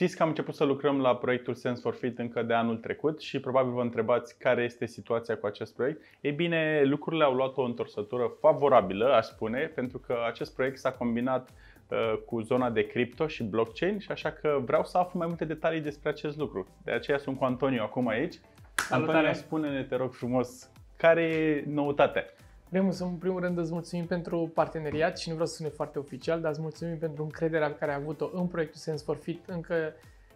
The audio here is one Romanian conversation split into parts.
Știți că am început să lucrăm la proiectul Sense for Fit încă de anul trecut și probabil vă întrebați care este situația cu acest proiect. Ei bine, lucrurile au luat o întorsătură favorabilă, aș spune, pentru că acest proiect s-a combinat uh, cu zona de cripto și blockchain și așa că vreau să aflu mai multe detalii despre acest lucru. De aceea sunt cu Antonio acum aici. Salutare. Antonio, spune-ne, te rog frumos, care e noutatea? Vrem să în primul rând îți mulțumim pentru parteneriat și nu vreau să sune foarte oficial, dar îți mulțumim pentru încrederea pe care ai avut-o în proiectul Sense for Fit încă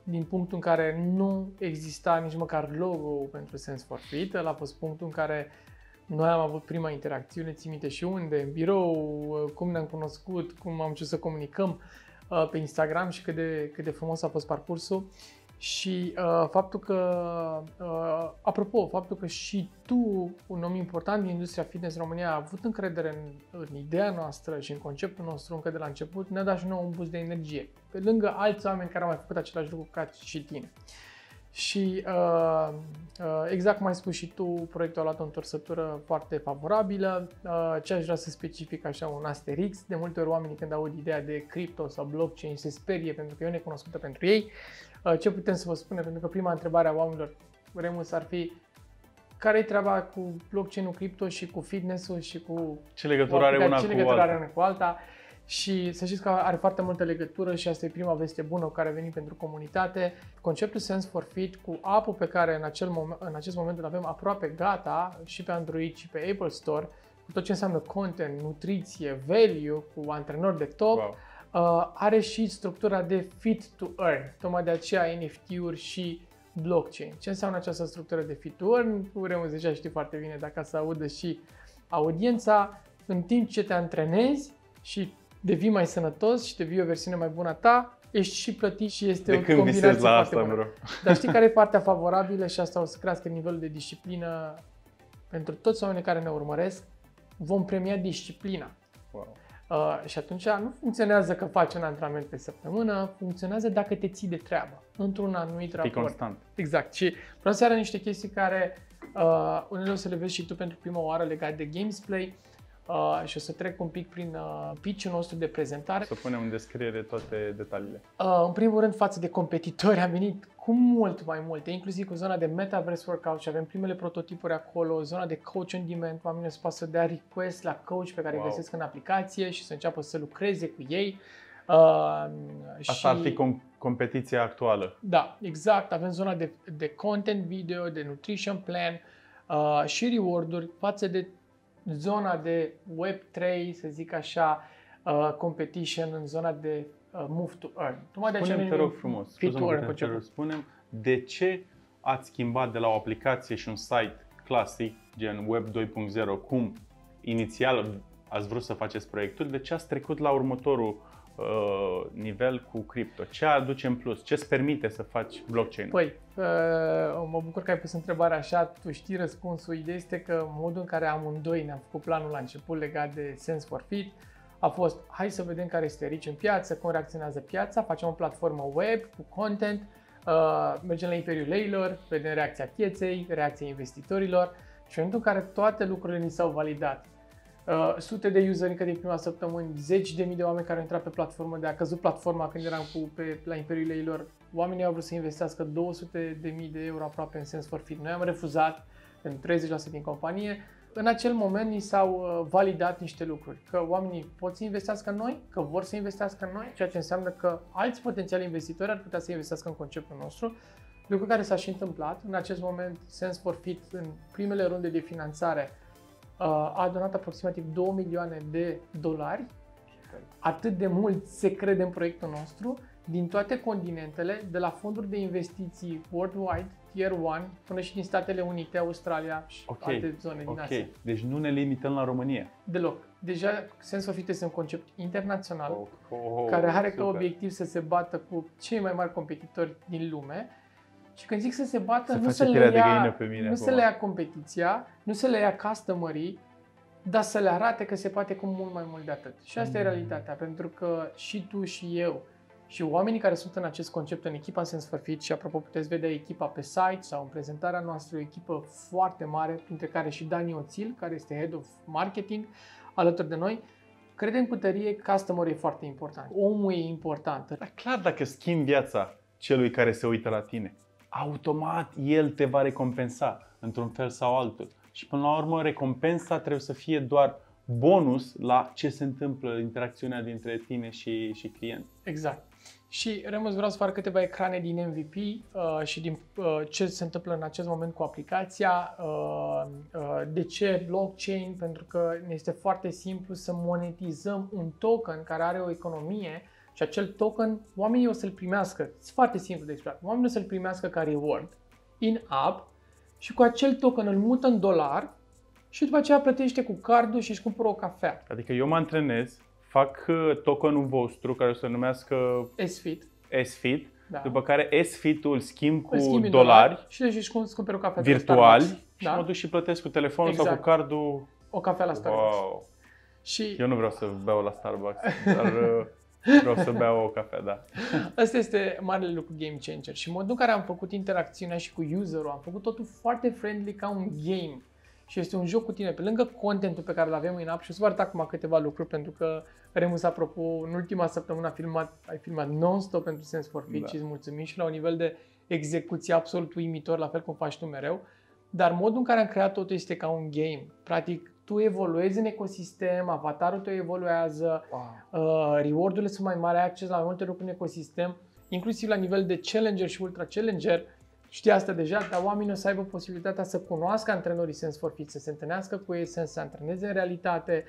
din punctul în care nu exista nici măcar logo pentru Sense for Fit. Ăla a fost punctul în care noi am avut prima interacțiune, ții minte și unde, în birou, cum ne-am cunoscut, cum am început să comunicăm uh, pe Instagram și cât de, cât de frumos a fost parcursul. Și uh, faptul că, uh, apropo, faptul că și tu, un om important din industria fitness România, a avut încredere în, în ideea noastră și în conceptul nostru încă de la început, ne-a dat și nouă un boost de energie. Pe lângă alți oameni care au mai făcut același lucru ca și tine. Și uh, uh, exact cum ai spus și tu, proiectul a luat o întorsătură foarte favorabilă. Uh, ce aș vrea să specific așa un asterix, de multe ori oamenii când aud ideea de cripto sau blockchain se sperie pentru că e o necunoscută pentru ei. Uh, ce putem să vă spunem? Pentru că prima întrebare a oamenilor, Remus, ar fi care e treaba cu blockchain-ul, cripto și cu fitness-ul și cu... Ce legătură are una ce cu legătură alta? are una cu alta? Și să știți că are foarte multă legătură și asta e prima veste bună care a venit pentru comunitate. Conceptul Sense for Fit cu app pe care în, acel moment, în acest moment îl avem aproape gata și pe Android și pe Apple Store, cu tot ce înseamnă content, nutriție, value, cu antrenori de top, Wow. uh, are și structura de fit to earn, tocmai de aceea NFT-uri și blockchain. Ce înseamnă această structură de fit to earn? Remus deja știi foarte bine dacă să audă și audiența, în timp ce te antrenezi și devii mai sănătos și devii o versiune mai bună a ta, ești și plătit și este De o când combinație visezi la foarte asta, bună. bro? Dar știi care e partea favorabilă și asta o să crească nivelul de disciplină pentru toți oamenii care ne urmăresc? Vom premia disciplina. Wow. Uh, și atunci nu funcționează că faci un antrenament pe săptămână, funcționează dacă te ții de treabă, într-un anumit Fii raport. constant. Exact. Și vreau să arăt niște chestii care uh, unele o să le vezi și tu pentru prima oară legate de Gamesplay uh, și o să trec un pic prin uh, pitch-ul nostru de prezentare. Să punem în descriere toate detaliile. Uh, în primul rând, față de competitori, am venit cu mult mai multe, inclusiv cu zona de Metaverse Workout și avem primele prototipuri acolo, zona de coach on demand, oamenii se poate să dea request la coach pe care Wow. îi găsesc în aplicație și să înceapă să lucreze cu ei. Uh, Asta și... ar fi com- competiția actuală. Da, exact. Avem zona de, de content video, de nutrition plan uh, și reward-uri față de zona de Web3, să zic așa, uh, competition în zona de uh, move to earn. Tocmai de aceea Spune-mi, te numim rog frumos, fit scuze-mă to că earn te conceptul. întrerup. Spune-mi de ce ați schimbat de la o aplicație și un site clasic, gen Web 2.0, cum inițial ați vrut să faceți proiectul, de ce ați trecut la următorul uh, nivel cu cripto? Ce aduce în plus? Ce îți permite să faci blockchain? Păi, uh, mă bucur că ai pus întrebarea așa, tu știi răspunsul. Ideea este că modul în care amândoi ne-am făcut planul la început legat de Sense for Fit a fost hai să vedem care este rici în piață, cum reacționează piața, facem o platformă web cu content, uh, mergem la imperiul leilor, vedem reacția pieței, reacția investitorilor și în momentul în care toate lucrurile ni s-au validat, uh, sute de useri încă din prima săptămână, zeci de mii de oameni care au intrat pe platformă, de a căzut platforma când eram cu, pe, la imperiul leilor, oamenii au vrut să investească 200 de mii de euro aproape în sens for fit. Noi am refuzat pentru 30% din companie. În acel moment ni s-au uh, validat niște lucruri, că oamenii pot să investească în noi, că vor să investească în noi, ceea ce înseamnă că alți potențiali investitori ar putea să investească în conceptul nostru, lucru care s-a și întâmplat. În acest moment, Sense for Fit, în primele runde de finanțare, uh, a adunat aproximativ 2 milioane de dolari. Atât de mult se crede în proiectul nostru, din toate continentele, de la fonduri de investiții worldwide, Tier 1, până și din Statele Unite, Australia și Ok, alte zone din Ok, Asia. deci nu ne limităm la România. Deloc. Deja Sense of Fit este un concept internațional Oh, oh, care are ca super. obiectiv să se bată cu cei mai mari competitori din lume. Și când zic să se bată, Se nu face să, le pielea de ia, găină pe mine nu acum. să le ia competiția, nu să le ia customerii, dar să le arate că se poate cu mult mai mult de atât. Și asta Mm. e realitatea, pentru că și tu și eu și oamenii care sunt în acest concept, în echipa Sense for Fit, și apropo puteți vedea echipa pe site sau în prezentarea noastră, o echipă foarte mare, printre care și Dani Oțil, care este Head of Marketing, alături de noi, credem cu tărie că customer e foarte important. Omul e important. Dar clar, dacă schimbi viața celui care se uită la tine. Automat el te va recompensa într-un fel sau altul. Și până la urmă recompensa trebuie să fie doar bonus la ce se întâmplă, interacțiunea dintre tine și, și client. Exact. Și, Remus, vreau să fac câteva ecrane din MVP uh, și din uh, ce se întâmplă în acest moment cu aplicația. Uh, uh, de ce blockchain? Pentru că ne este foarte simplu să monetizăm un token care are o economie și acel token, oamenii o să-l primească. E foarte simplu de explicat. Oamenii o să-l primească ca reward in-app și cu acel token îl mută în dolar și după aceea plătește cu cardul și își cumpără o cafea. Adică eu mă antrenez, fac uh, tokenul vostru care o să se numească S-Fit. SFIT, Da. după care SFIT-ul schimb cu Îl schimbi în dolari și deci își cum- își cumperi o cafea de la virtuali Starbucks. și Da. mă duc și plătesc cu telefonul sau Exact. cu cardul. O cafea la Starbucks. Wow. Și Eu nu vreau să beau la Starbucks, dar uh, vreau să beau o cafea, da. Asta este marele lucru game changer și modul în care am făcut interacțiunea și cu userul, am făcut totul foarte friendly ca un game. Și este un joc cu tine, pe lângă contentul pe care îl avem în app și o să vă arăt acum câteva lucruri pentru că Remus, apropo, în ultima săptămână a filmat, ai filmat non-stop pentru Sense for Fit Da. și îți mulțumim și la un nivel de execuție absolut uimitor, la fel cum faci tu mereu. Dar modul în care am creat totul este ca un game. Practic, tu evoluezi în ecosistem, avatarul tău evoluează, Uh, reward-urile sunt mai mari, ai acces la mai multe lucruri în ecosistem, inclusiv la nivel de challenger și ultra challenger. Știi asta deja, dar oamenii o să aibă posibilitatea să cunoască antrenorii Sense for Fit, să se întâlnească cu ei, să se antreneze în realitate,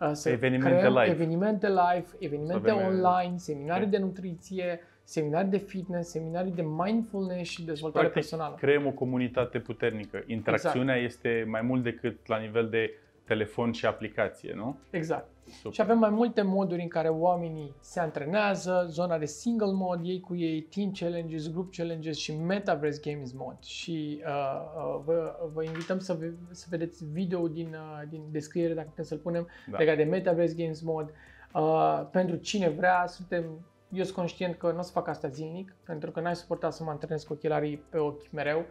uh, să Evenimente creăm live. evenimente live, evenimente Să avem, online, seminarii Ok. de nutriție, seminarii de fitness, seminarii de mindfulness și dezvoltare Practic, personală. creăm o comunitate puternică. Interacțiunea Exact. este mai mult decât la nivel de telefon și aplicație, nu? Exact. Super. Și avem mai multe moduri în care oamenii se antrenează, zona de single mod, ei cu ei, team challenges, group challenges și metaverse games mod. Și uh, uh, vă, vă invităm să, ve- să vedeți video din, uh, din descriere, dacă putem să-l punem, Da. da. legat de metaverse games mod. Uh, pentru cine vrea, suntem, eu sunt conștient că nu o să fac asta zilnic, pentru că n-ai suportat să mă antrenez cu ochelarii pe ochi mereu,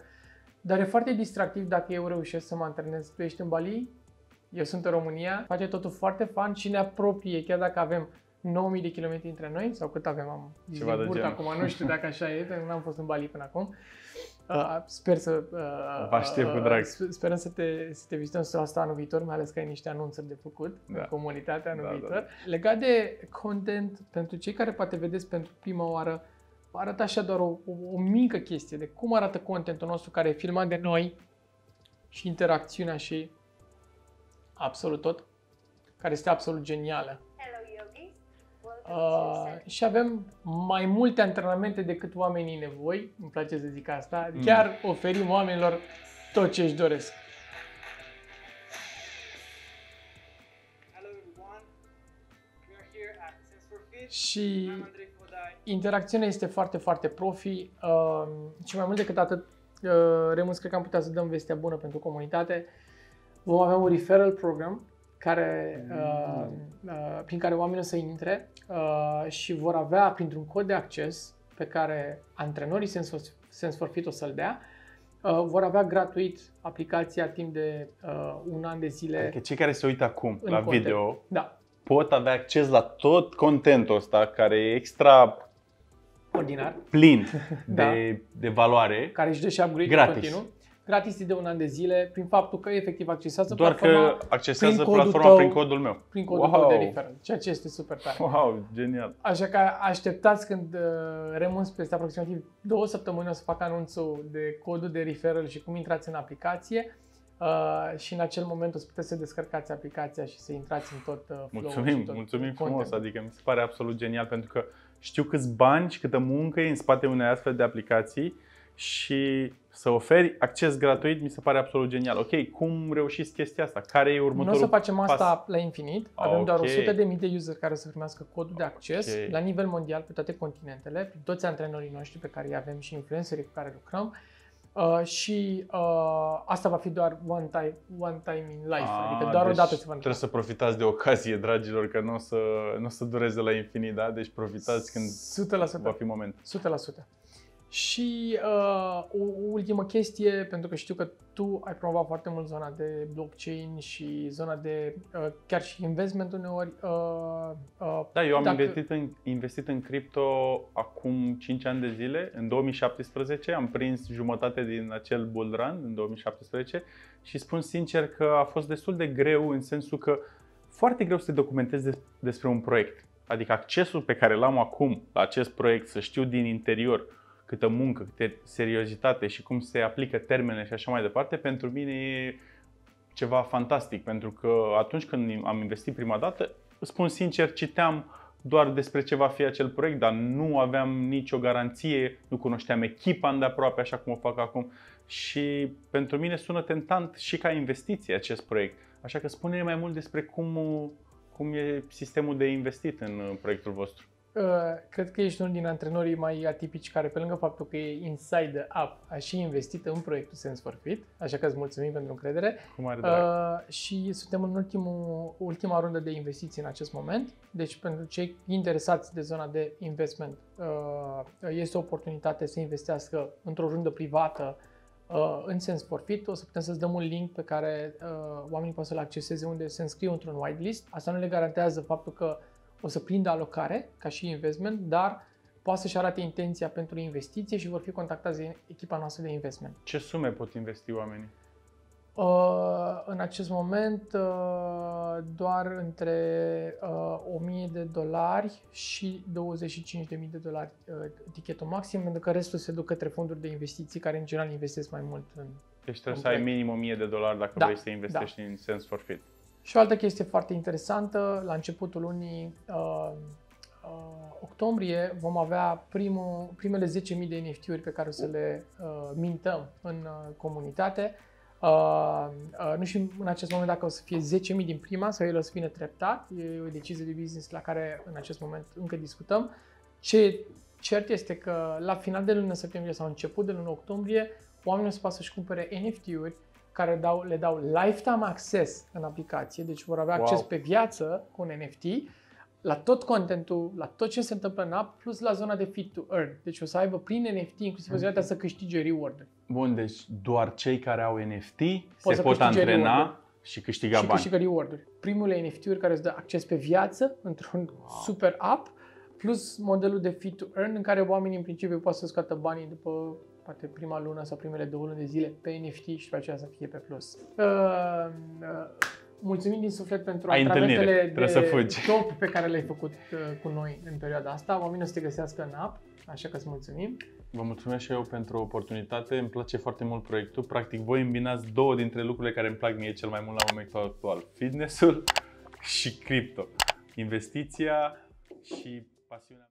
dar e foarte distractiv dacă eu reușesc să mă antrenez. Tu ești în Bali, eu sunt în România, face totul foarte fun și ne apropie, chiar dacă avem 9000 de kilometri între noi, sau cât avem, am zis Ceva din de burtă genul. acum, nu știu dacă așa e, pentru că n-am fost în Bali până acum. Uh, sper să... Uh, Vă aștept cu drag. sp- Sperăm să te, să te vizităm să asta anul viitor, mai ales că ai niște anunțuri de făcut Da. în comunitate anul Da, da, viitor. da. Legat de content, pentru cei care poate vedeți pentru prima oară, vă arăt așa doar o, o, o mică chestie de cum arată contentul nostru care e filmat de noi și interacțiunea și absolut tot, care este absolut genială. Hello yogis. Welcome to Uh, Sen- și avem mai multe antrenamente decât oamenii nevoi, îmi place să zic asta, Mm. chiar oferim oamenilor tot ce își doresc. Hello everyone, we are here at Sense for Fit. Și I'm Andrei Fodai. interacțiunea este foarte, foarte profi uh, și mai mult decât atât, uh, Remus, cred că am putea să dăm vestea bună pentru comunitate. Vom avea un referral program care, uh, uh, prin care oamenii o să intre uh, și vor avea, printr-un cod de acces pe care antrenorii Sense for, Sense for Fit o să-l dea, uh, vor avea gratuit aplicația timp de uh, un an de zile. Adică cei care se uită acum În la content. video Da, pot avea acces la tot contentul ăsta care e extra ordinar, plin Da. de, de valoare, care își dă și upgrade Gratis. continuu. Gratis de un an de zile, prin faptul că efectiv accesează doar platforma că accesează prin codul platforma tău. prin codul meu. prin codul wow. tău de referral, ceea ce este super tare. Wow, genial. Așa că așteptați când uh, Remus peste aproximativ două săptămâni o să facă anunțul de codul de referral și cum intrați în aplicație uh, și în acel moment o să puteți să descărcați aplicația și să intrați în tot uh, flow-ul Mulțumim, și tot mulțumim contentul. frumos, adică mi se pare absolut genial pentru că știu câți bani și câtă muncă e în spatele unei astfel de aplicații și să oferi acces gratuit mi se pare absolut genial. Ok, cum reușiți chestia asta? Care e Nu o următorul să facem asta pas? la infinit. Ah, Avem doar ok. 100 de mii de user care să primească codul de acces Ok. la nivel mondial pe toate continentele, prin toți antrenorii noștri pe care îi avem și influencerii cu care lucrăm. Uh, și uh, asta va fi doar one time, one time in life, Ah, adică doar o deci dată se va Trebuie întâmpla. să profitați de ocazie, dragilor, că nu o să, nu o să dureze la infinit, da? Deci profitați când 100%. va fi moment. 100%. Și uh, o ultimă chestie, pentru că știu că tu ai promovat foarte mult zona de blockchain și zona de uh, chiar și investment uneori. Uh, uh, Da, eu am dacă- investit, în, investit în cripto acum 5 ani de zile, în 2017, am prins jumătate din acel bull run în 2017 și spun sincer că a fost destul de greu în sensul că foarte greu să te documentezi des- despre un proiect. Adică accesul pe care l-am acum la acest proiect, să știu din interior câtă muncă, câtă seriozitate și cum se aplică termenele și așa mai departe, pentru mine e ceva fantastic, pentru că atunci când am investit prima dată, spun sincer, citeam doar despre ce va fi acel proiect, dar nu aveam nicio garanție, nu cunoșteam echipa îndeaproape așa cum o fac acum și pentru mine sună tentant și ca investiție acest proiect. Așa că spune mai mult despre cum, cum e sistemul de investit în uh, proiectul vostru. Uh, cred că ești unul din antrenorii mai atipici care, pe lângă faptul că e inside the app, a și investit în proiectul Sense for Fit, așa că îți mulțumim pentru încredere. Cu mare drag. Uh, și suntem în ultimul, ultima rundă de investiții în acest moment. Deci pentru cei interesați de zona de investment, uh, este o oportunitate să investească într-o rundă privată uh, în Sense for Fit. O să putem să-ți dăm un link pe care uh, oamenii pot să-l acceseze unde se înscriu într-un whitelist. Asta nu le garantează faptul că o să prindă alocare ca și investment, dar poate să-și arate intenția pentru investiție și vor fi contactați de echipa noastră de investment. Ce sume pot investi oamenii? Uh, în acest moment uh, doar între uh, 1000 de dolari și 25.000 de dolari uh, tichetul maxim, pentru că restul se duc către fonduri de investiții care în general investesc mai mult în Deci trebuie Un să ai proiect. minim 1000 de dolari dacă Da, vrei să investești în Sense for Fit. Și o altă chestie foarte interesantă, la începutul lunii uh, uh, octombrie vom avea primul, primele 10.000 de NFT-uri pe care o să le uh, mintăm în uh, comunitate. Uh, uh, nu știu în acest moment dacă o să fie 10.000 din prima sau el o să vină treptat. E o decizie de business la care în acest moment încă discutăm. Ce cert este că la final de lună septembrie sau început de lună octombrie, oamenii o să poată să-și cumpere NFT-uri care dau, le dau lifetime access în aplicație, deci vor avea Wow. acces pe viață cu un NFT la tot contentul, la tot ce se întâmplă în app, plus la zona de fit to earn. Deci o să aibă prin NFT inclusiv posibilitatea să câștige reward Bun, deci doar cei care au NFT Pot se să pot câștige antrena reward-uri. și câștiga și bani. câștigă reward-uri. Primul NFT-uri care îți dă acces pe viață într-un super app, plus modelul de fit to earn în care oamenii în principiu pot să scoată banii după poate prima lună sau primele două luni de zile pe NFT și după aceea să fie pe plus. Uh, uh, mulțumim din suflet pentru Ai întâlnire, antrenamentele trebuie de să fugi. top pe care le-ai făcut uh, cu noi în perioada asta. Oamenii o să te găsească în app, așa că îți mulțumim. Vă mulțumesc și eu pentru oportunitate. Îmi place foarte mult proiectul. Practic, voi îmbinați două dintre lucrurile care îmi plac mie cel mai mult la momentul actual. Fitnessul și cripto. Investiția și pasiunea.